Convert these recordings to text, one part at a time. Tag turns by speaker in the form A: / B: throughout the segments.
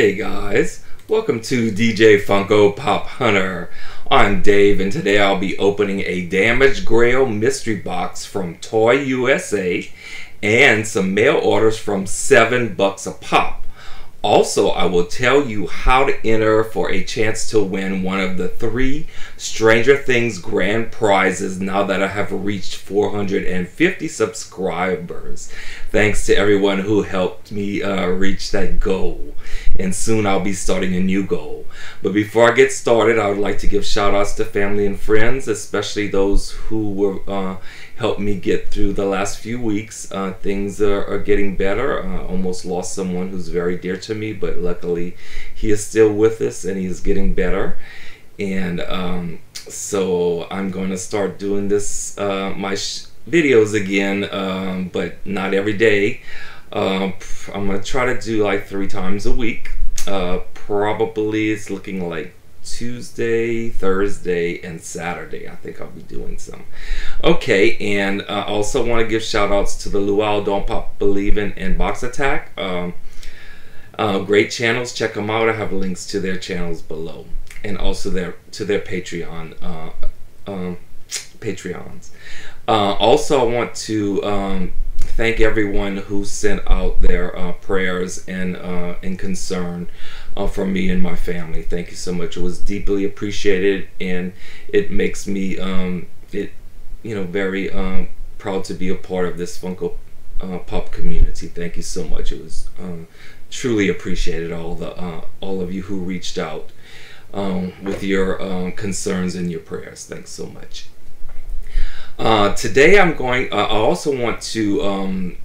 A: Hey guys, welcome to DJ Funko Pop Hunter. I'm Dave and today I'll be opening a Damaged Grail mystery box from Toy USA and some mail orders from 7 bucks a pop. Also, I will tell you how to enter for a chance to win one of the three Stranger Things grand prizes now that I have reached 450 subscribers. Thanks to everyone who helped me uh, reach that goal. And soon I'll be starting a new goal. But before I get started, I would like to give shout outs to family and friends, especially those who were uh, helped me get through the last few weeks. Uh, things are, are, getting better. I almost lost someone who's very dear to me, but luckily he is still with us and he's getting better. And um, so I'm going to start doing this, uh, my videos again, um, but not every day. Uh, I'm going to try to do like three times a week. Uh, probably it's looking like Tuesday, Thursday, and Saturday. I think I'll be doing some. Okay, and I uh, also want to give shout outs to the Luau Don't Pop Believin' and Box Attack. Um, uh, great channels. Check them out. I have links to their channels below, and also their to their Patreon uh, um, Patreons. Uh, also, I want to um, thank everyone who sent out their uh, prayers and uh, and concern uh, from me and my family. Thank you so much. It was deeply appreciated, and it makes me um, it you know very um, proud to be a part of this Funko uh, Pop community. Thank you so much. It was um, truly appreciated. All the uh, all of you who reached out um, with your um, concerns and your prayers. Thanks so much. Uh, today I'm going, I also want to um,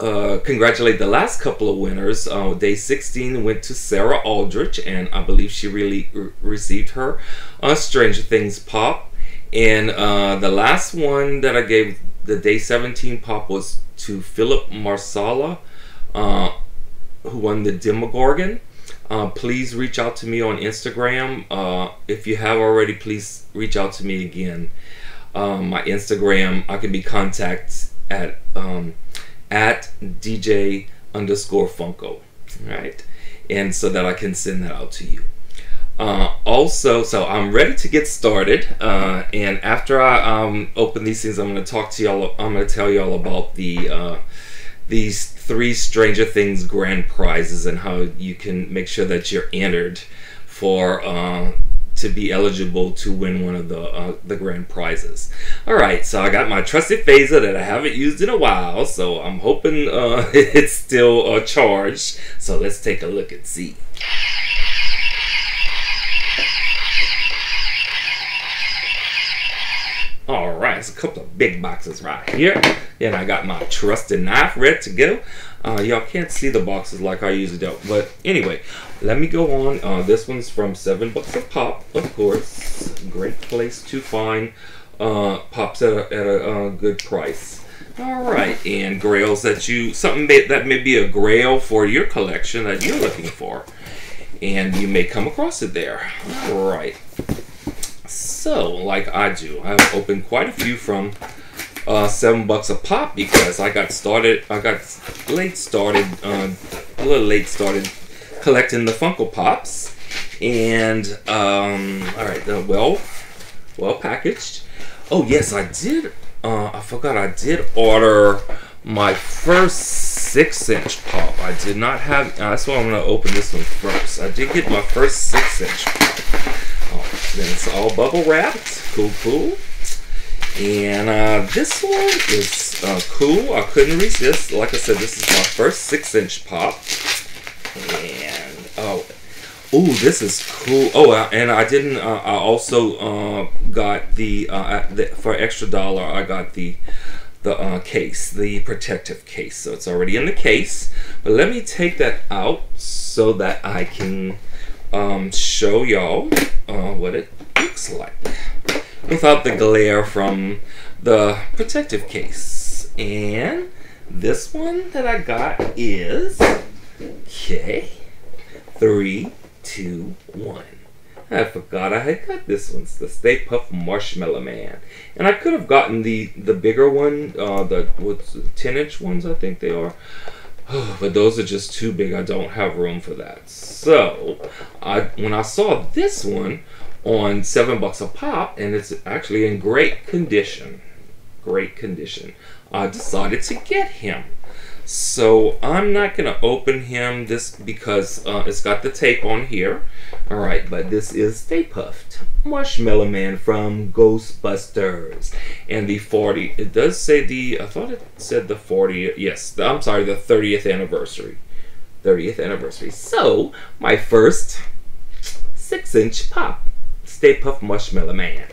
A: uh, congratulate the last couple of winners. Uh, day 16 went to Sarah Aldrich, and I believe she really re received her uh, Stranger Things pop. And uh, the last one that I gave the day 17 pop was to Philip Marsala, uh, who won the Demogorgon. Uh, please reach out to me on Instagram. If you have already, please reach out to me again. Um, my Instagram, I can be contacted at um, at DJ underscore Funko, right? And so that I can send that out to you. Uh, also, so I'm ready to get started. Uh, and after I um, open these things, I'm going to talk to y'all. I'm going to tell y'all about the uh, these three Stranger Things grand prizes and how you can make sure that you're entered for uh, to be eligible to win one of the uh, the grand prizes. All right, so I got my trusted phaser that I haven't used in a while, so I'm hoping uh, it's still uh, charged. So let's take a look and see. All right, it's a couple of big boxes right here. And I got my trusted knife ready to go. Uh, y'all can't see the boxes like I usually do. But anyway, let me go on. Uh, this one's from 7 Bucks a Pop, of course. Great place to find uh, pops at a, at a uh, good price. All right, and grails that you, something may, that may be a grail for your collection that you're looking for. And you may come across it there. All right. So, like I do, I've opened quite a few from uh, seven bucks a pop because I got started. I got late started, uh, a little late started collecting the Funko Pops, and um, all right, uh, well, well packaged. Oh yes, I did. Uh, I forgot I did order my first six inch pop. I did not have. Uh, that's why I'm gonna open this one first. I did get my first six inch. Then it's all bubble wrapped. Cool, cool. And uh, this one is uh, cool. I couldn't resist. Like I said, this is my first six inch pop. And oh, oh, this is cool. Oh, uh, and I didn't. Uh, I also uh, got the, uh, the, for extra dollar. I got the the case, the protective case. So it's already in the case. But let me take that out so that I can um, show y'all uh, what it looks like without the glare from the protective case. And this one that I got is okay. Three, two, one. I forgot I had got this one. It's the Stay Puft Marshmallow Man. And I could have gotten the the bigger one, uh, the what's 10 inch ones I think they are. but those are just too big. I don't have room for that. So, I when I saw this one on seven bucks a pop, and it's actually in great condition, great condition, I decided to get him. So I'm not going to open him this because uh, it's got the tape on here. All right, but this is Stay Puft Marshmallow Man from Ghostbusters. And the 40, it does say the, I thought it said the 40, yes, the, I'm sorry, the 30th anniversary. 30th anniversary. So, my first 6 inch pop. Stay Puft Marshmallow Man.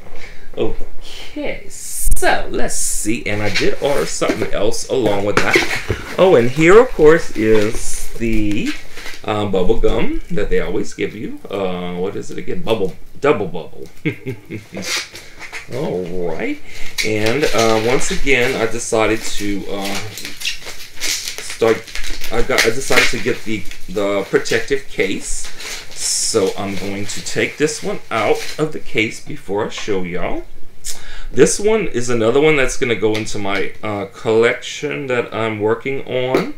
A: Okay, let's see. And I did order something else along with that. Oh, and here, of course, is the um, bubble gum that they always give you. Uh, what is it again? Bubble, double bubble. All right, and uh, once again, I decided to uh, start. I got. I decided to get the the protective case. So I'm going to take this one out of the case before I show y'all. This one is another one that's going to go into my uh, collection that I'm working on.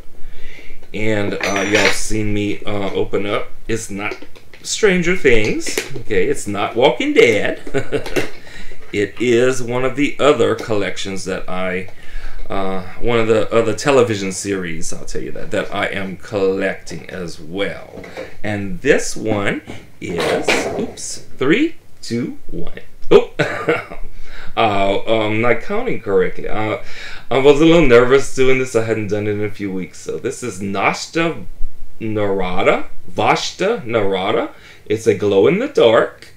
A: And uh, y'all seen me uh, open up. It's not Stranger Things. Okay, it's not Walking Dead. it is one of the other collections that I... Uh, one of the other television series, I'll tell you that, that I am collecting as well. And this one is, oops, three, two, one. Oh, uh, um, not counting correctly. Uh, I was a little nervous doing this. I hadn't done it in a few weeks. So this is Nashta Narada. Vashta Nerada. It's a glow in the dark.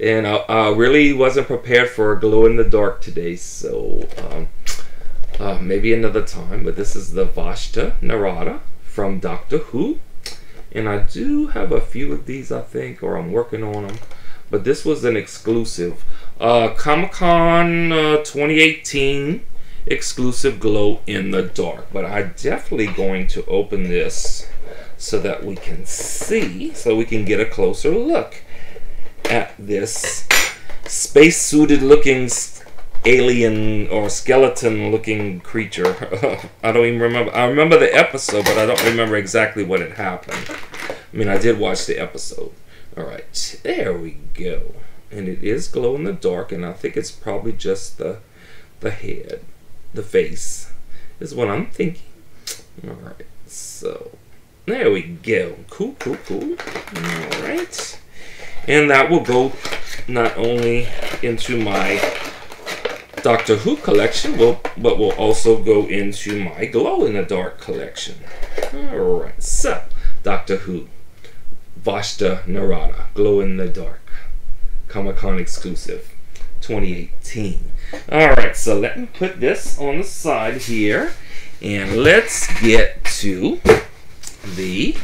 A: And I, I really wasn't prepared for a glow in the dark today. So um, uh, maybe another time. But this is the Vashta Nerada from Doctor Who. And I do have a few of these, I think, or I'm working on them. But this was an exclusive. Uh, Comic Con uh, 2018 exclusive glow in the dark. But I'm definitely going to open this so that we can see, so we can get a closer look at this space suited looking alien or skeleton looking creature. I don't even remember. I remember the episode, but I don't remember exactly what had happened. I mean, I did watch the episode. All right, there we go and it is glow in the dark and I think it's probably just the the head the face is what I'm thinking. Alright so there we go. Cool cool cool. Alright. And that will go not only into my Doctor Who collection but will also go into my glow in the dark collection. Alright so Doctor Who Vashta Nerada glow in the dark Comic Con exclusive 2018. Alright, so let me put this on the side here and let's get to the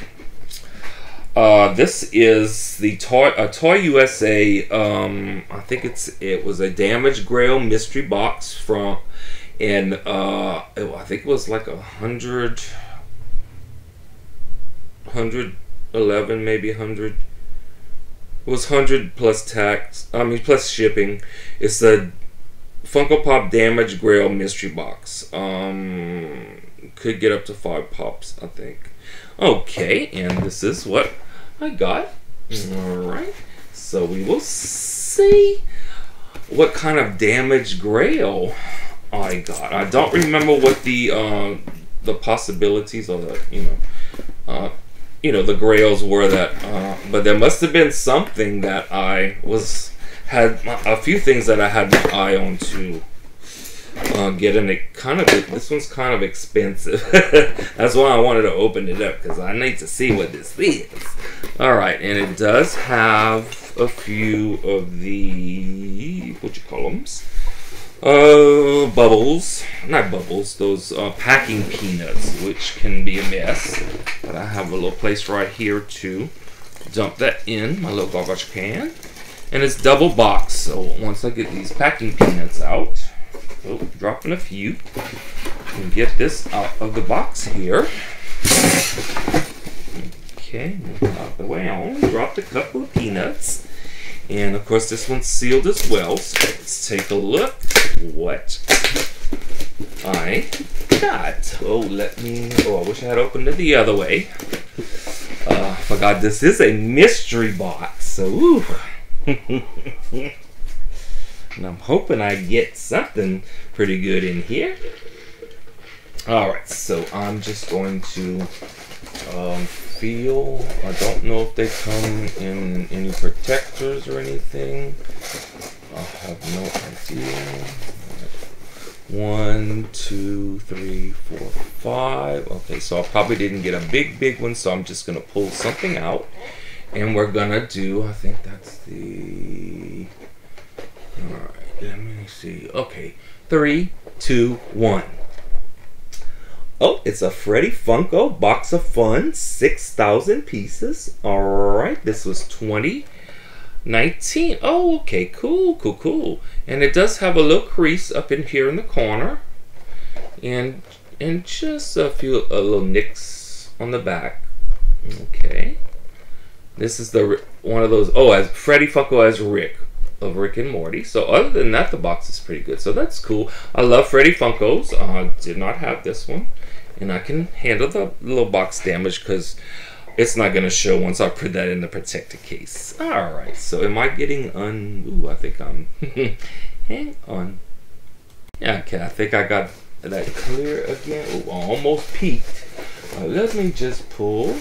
A: uh, this is the toy a Toy USA um, I think it's it was a damaged grail mystery box from and uh, I think it was like a hundred hundred eleven maybe hundred was 100 plus tax, I mean plus shipping. It's a Funko Pop Damage Grail mystery box. Um, could get up to five pops, I think. Okay, and this is what I got. Alright, so we will see what kind of damage grail I got. I don't remember what the uh, the possibilities or the, you know, uh, you know the grails were that uh, but there must have been something that i was had a few things that i had my eye on to uh, getting it kind of this one's kind of expensive. That's why i wanted to open it up because i need to see what this is. All right and it does have a few of the what you call them uh, bubbles, not bubbles, those uh, packing peanuts, which can be a mess. But I have a little place right here to dump that in, my little garbage can. And it's double box, so once I get these packing peanuts out, oh, dropping a few, and get this out of the box here. Okay, out the way, I only dropped a couple of peanuts. And of course this one's sealed as well, so let's take a look what I got? Oh, let me. Oh, I wish I had opened it the other way. Uh, forgot this is a mystery box. So, ooh. and I'm hoping I get something pretty good in here. Alright, so I'm just going to um, feel. I don't know if they come in any protectors or anything. I have no idea. One, two, three, four, five. Okay, so I probably didn't get a big, big one, so I'm just gonna pull something out. And we're gonna do, I think that's the, all right, let me see. Okay, three, two, one. Oh, it's a Freddy Funko Box of Fun, 6,000 pieces. All right, this was 2019. Oh, okay, cool, cool, cool. And it does have a little crease up in here in the corner. And and just a few a little nicks on the back. Okay. This is the one of those. Oh, as Freddy Funko as Rick of Rick and Morty. So other than that, the box is pretty good. So that's cool. I love Freddy Funkos. I uh, did not have this one, and I can handle the little box damage because it's not going to show once I put that in the protector case. Alright, so am I getting un... Ooh, I think I'm... Hang on. Yeah, okay, I think I got that clear again. Ooh, almost peaked. Uh, let me just pull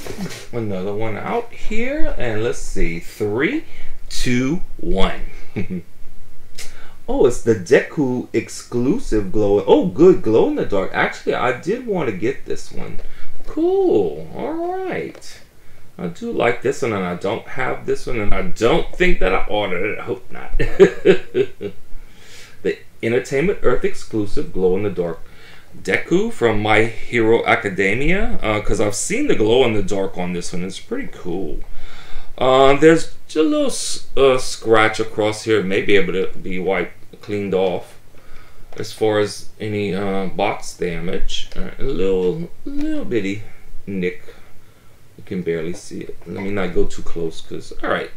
A: another one out here. And let's see. Three, two, one. oh, it's the Deku exclusive glow. Oh, good. Glow in the dark. Actually, I did want to get this one. Cool. All right. I do like this one, and I don't have this one, and I don't think that I ordered it. I hope not. the Entertainment Earth exclusive glow in the dark Deku from My Hero Academia, because uh, I've seen the glow in the dark on this one. It's pretty cool. Uh, there's just a little uh, scratch across here, may be able to be wiped, cleaned off as far as any uh, box damage. Uh, a little, little bitty nick. You can barely see it. Let me not go too close because, all right.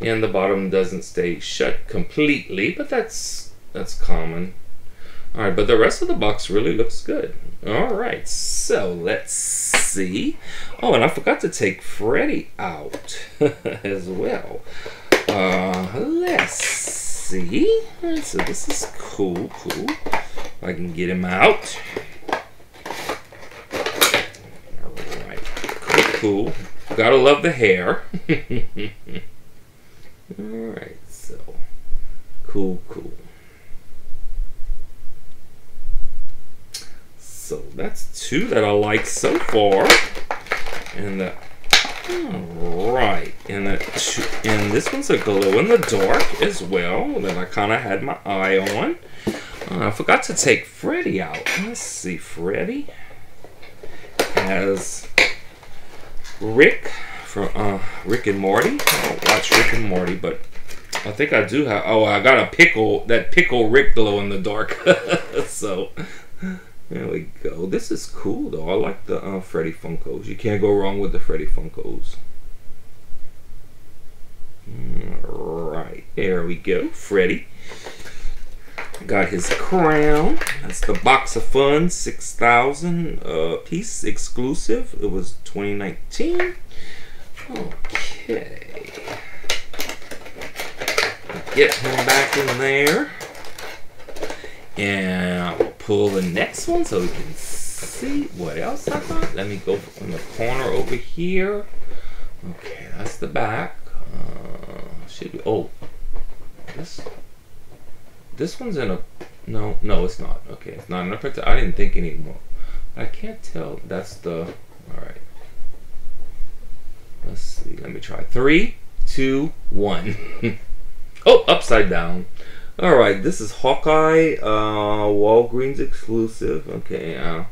A: And the bottom doesn't stay shut completely, but that's that's common. All right, but the rest of the box really looks good. All right, so let's see. Oh, and I forgot to take Freddy out as well. Uh, let's see. Right, so this is cool, cool. I can get him out. Alright, cool, cool. Gotta love the hair. Alright, so cool, cool. So that's two that I like so far. And the Right, and that, and this one's a glow in the dark as well that I kind of had my eye on. Uh, I forgot to take Freddy out. Let's see, Freddy has Rick from uh, Rick and Morty. I don't watch Rick and Morty, but I think I do have. Oh, I got a pickle. That pickle Rick glow in the dark. so there we go. This is cool though. I like the uh, Freddy Funkos. You can't go wrong with the Freddy Funkos. Right, there we go. Freddy. Got his crown. That's the Box of Fun 6000 uh, piece exclusive. It was 2019. Okay. Get him back in there. And pull the next one so we can see what else I got. Let me go from the corner over here. Okay, that's the back. Uh, should be. Oh, this. This one's in a. No, no, it's not. Okay, it's not in a printer. I didn't think anymore. I can't tell. That's the. All right. Let's see. Let me try. Three, two, one. oh, upside down. All right, this is Hawkeye, uh, Walgreens exclusive. Okay, uh,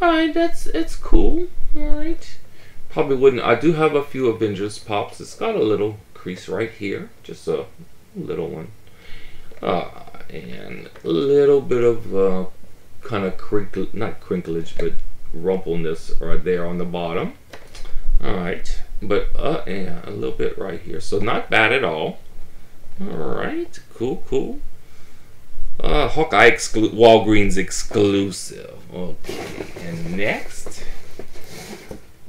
A: all right, that's it's cool. All right, probably wouldn't. I do have a few Avengers pops. It's got a little crease right here, just a little one, uh, and a little bit of uh, kind of crinkle, not crinklage, but rumpleness right there on the bottom. All right, but uh, yeah, a little bit right here. So not bad at all. Alright, cool, cool. Uh, Hawkeye exclu- Walgreens exclusive. Okay, and next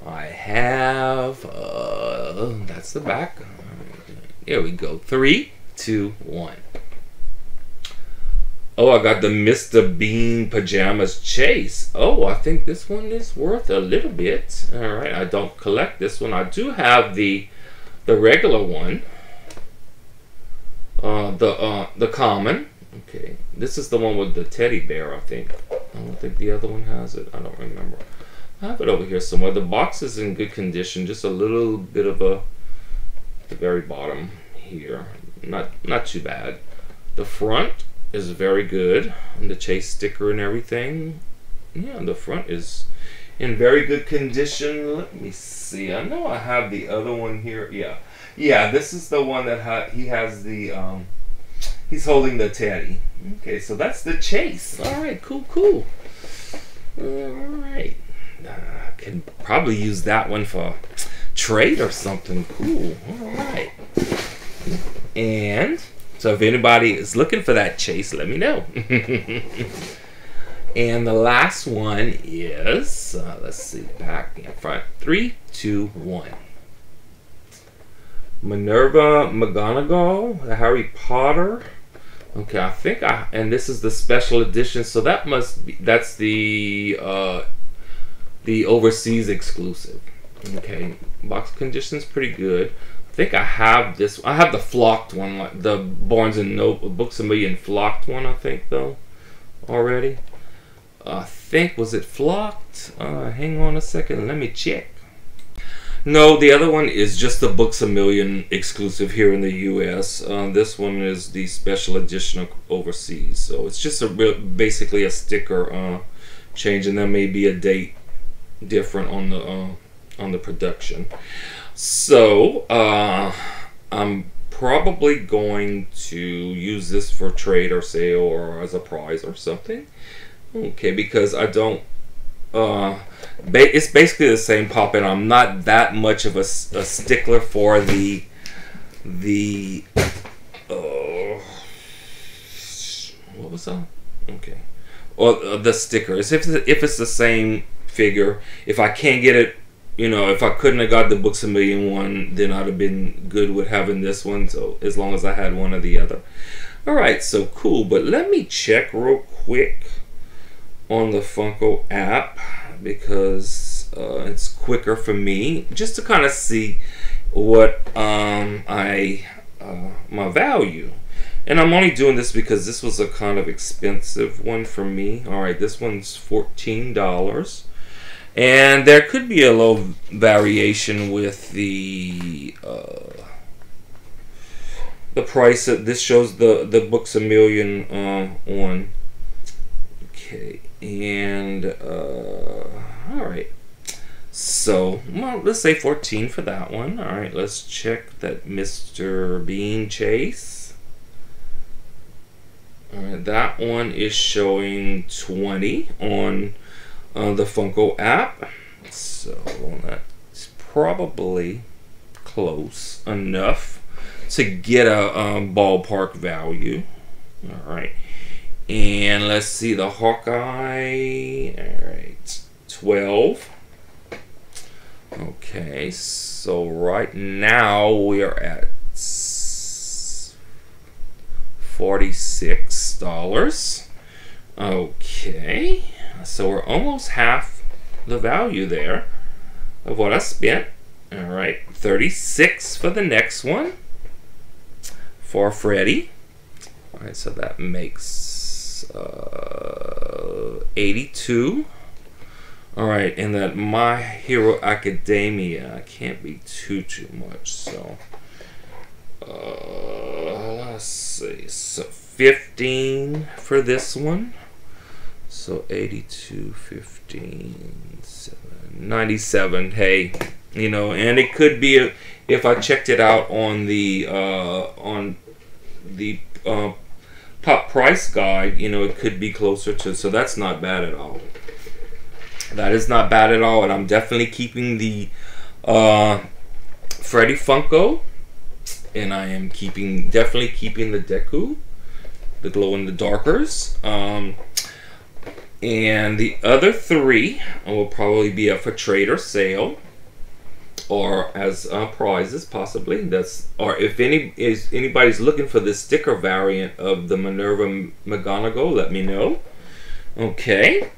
A: I have uh, that's the back. Here we go. Three, two, one. Oh, I got the Mr. Bean Pajamas Chase. Oh, I think this one is worth a little bit. All right, I don't collect this one. I do have the the regular one. Uh, the uh, the common. Okay, this is the one with the teddy bear. I think. I don't think the other one has it. I don't remember. I have it over here somewhere. The box is in good condition. Just a little bit of a the very bottom here. Not not too bad. The front is very good. And the chase sticker and everything. Yeah, the front is in very good condition. Let me see. I know I have the other one here. Yeah. Yeah, this is the one that ha he has the um he's holding the teddy. Okay, so that's the chase. All right, cool, cool. All right. Uh, can probably use that one for trade or something. Cool. All right. And so if anybody is looking for that chase, let me know. and the last one is, uh, let's see, back in front. Three, two, one. Minerva McGonagall, the Harry Potter. Okay, I think I, and this is the special edition, so that must be, that's the, uh, the overseas exclusive. Okay, box condition's pretty good. I think I have this. I have the flocked one, like the Barnes and Noble Books a Million flocked one. I think though, already. I think was it flocked? Uh, hang on a second. Let me check. No, the other one is just the Books a Million exclusive here in the U.S. Uh, this one is the special edition overseas. So it's just a basically a sticker uh, change, and there may be a date different on the uh, on the production. So uh, I'm probably going to use this for trade or sale or as a prize or something. Okay, because I don't. Uh, ba it's basically the same pop, and I'm not that much of a, a stickler for the the. Uh, what was that? Okay. or uh, the stickers. If if it's the same figure, if I can't get it you know, if I couldn't have got the Books a Million one, then I'd have been good with having this one. So as long as I had one or the other. All right, so cool. But let me check real quick on the Funko app because uh, it's quicker for me just to kind of see what um, I uh, my value. And I'm only doing this because this was a kind of expensive one for me. All right, this one's fourteen dollars. And there could be a little variation with the uh, the price. That this shows the the books a million uh, on. Okay, and uh, all right. So, well, let's say 14 for that one. All right, let's check that Mr. Bean Chase. All right, that one is showing 20 on uh, the Funko app. So that's probably close enough to get a um, ballpark value. All right. And let's see the Hawkeye. All right. 12. Okay. So right now we are at $46. Okay. So we're almost half the value there of what I spent. All right, 36 for the next one for Freddy. All right, so that makes uh, 82. All right, and that My Hero Academia can't be too too much. So uh, let's see, so 15 for this one. So 82, 15, 7, 97. Hey, you know, and it could be a, if I checked it out on the uh, on the uh, pop price guide, you know, it could be closer to. So that's not bad at all. That is not bad at all, and I'm definitely keeping the uh, Freddy Funko, and I am keeping definitely keeping the Deku the glow in the darkers. Um, and the other three will probably be up for trade or sale or as uh, prizes possibly that's or if any is anybody's looking for the sticker variant of the Minerva McGonagall let me know. Okay.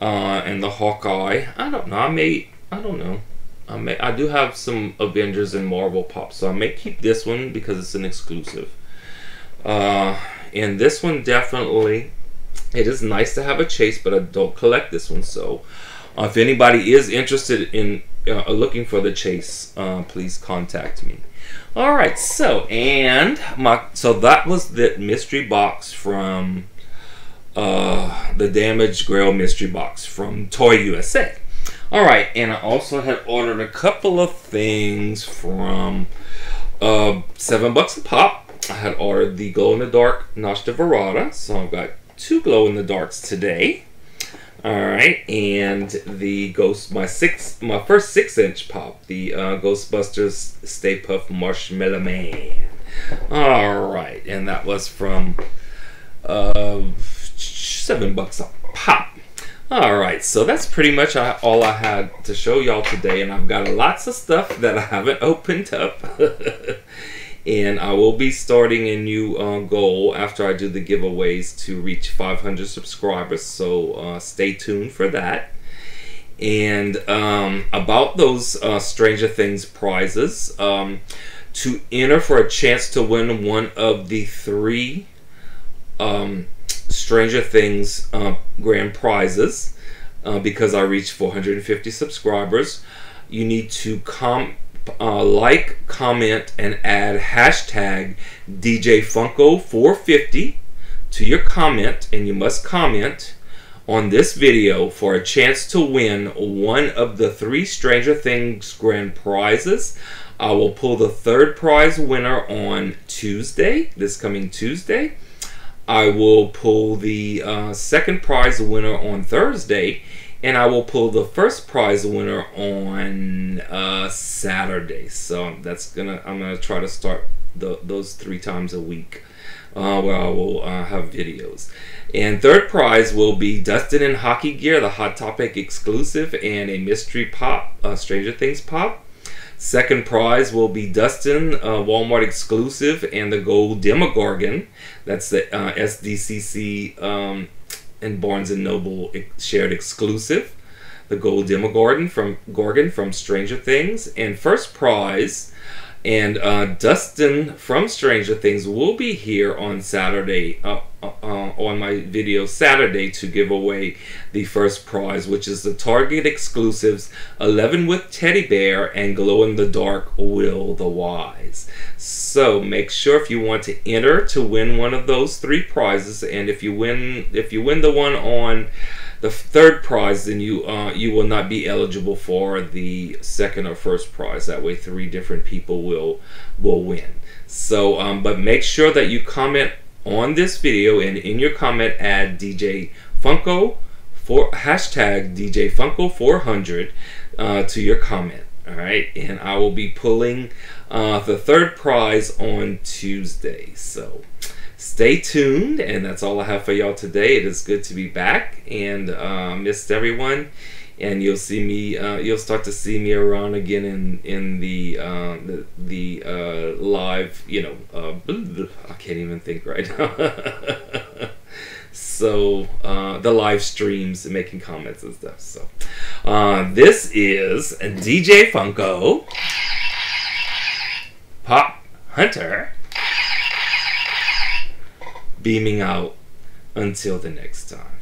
A: Uh, and the Hawkeye. I don't know I may I don't know. I may I do have some Avengers and Marvel pops so I may keep this one because it's an exclusive. Uh, and this one definitely it is nice to have a chase but I don't collect this one so uh, if anybody is interested in uh, looking for the chase, uh, please contact me. All right, so and my so that was the mystery box from uh, the Damaged Grail mystery box from Toy USA. All right, and I also had ordered a couple of things from uh, seven bucks a pop. I had ordered the glow in the dark Nostra Verada, so I've got two glow in the darks today. All right, and the Ghost, my six, my first six-inch pop, the uh, Ghostbusters Stay Puft Marshmallow Man. All right, and that was from uh, seven bucks a pop. All right, so that's pretty much all I had to show y'all today, and I've got lots of stuff that I haven't opened up. and I will be starting a new uh, goal after I do the giveaways to reach 500 subscribers. So uh, stay tuned for that. And um, about those uh, Stranger Things prizes, um, to enter for a chance to win one of the three um, Stranger Things uh, grand prizes, uh, because I reached 450 subscribers, you need to come uh, like, comment, and add hashtag DJ Funko 450 to your comment, and you must comment on this video for a chance to win one of the three Stranger Things grand prizes. I will pull the third prize winner on Tuesday, this coming Tuesday. I will pull the uh, second prize winner on Thursday, and I will pull the first prize winner on uh, Saturday. So that's gonna I'm gonna try to start the, those three times a week. Uh, where I will uh, have videos. And third prize will be Dustin in hockey gear, the Hot Topic exclusive, and a mystery pop, uh, Stranger Things pop. Second prize will be Dustin uh, Walmart exclusive and the Gold Demogorgon. That's the uh, SDCC um, and Barnes and Noble shared exclusive, the Gold Demogorgon from Gorgon from Stranger Things, and first prize. And uh, Dustin from Stranger Things will be here on Saturday, uh, uh, uh on my video Saturday, to give away the first prize, which is the Target exclusives 11 with Teddy Bear and Glow in the Dark Will the Wise. So make sure if you want to enter to win one of those three prizes, and if you win, if you win the one on the third prize, then you uh, you will not be eligible for the second or first prize. That way, three different people will will win. So, um, but make sure that you comment on this video, and in your comment, add DJ Funko for hashtag DJ Funko 400 uh, to your comment. All right, and I will be pulling uh, the third prize on Tuesday. So stay tuned, and that's all I have for y'all today. It is good to be back, and uh, missed everyone. And you'll see me. Uh, you'll start to see me around again in in the uh, the, the uh, live. You know, uh, I can't even think right now. so uh, the live streams and making comments and stuff. So uh, this is DJ Funko Pop Hunter beaming out until the next time.